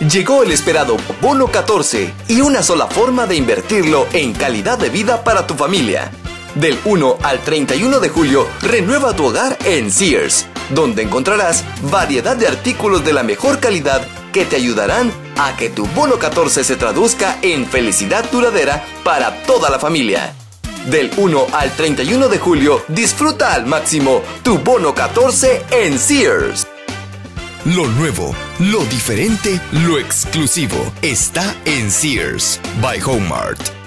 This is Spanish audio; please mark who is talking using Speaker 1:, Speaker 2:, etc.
Speaker 1: Llegó el esperado Bono 14 y una sola forma de invertirlo en calidad de vida para tu familia. Del 1 al 31 de julio, renueva tu hogar en Sears, donde encontrarás variedad de artículos de la mejor calidad que te ayudarán a que tu bono 14 se traduzca en felicidad duradera para toda la familia. Del 1 al 31 de julio, disfruta al máximo tu bono 14 en Sears.
Speaker 2: Lo nuevo, lo diferente, lo exclusivo está en Sears by Homemart.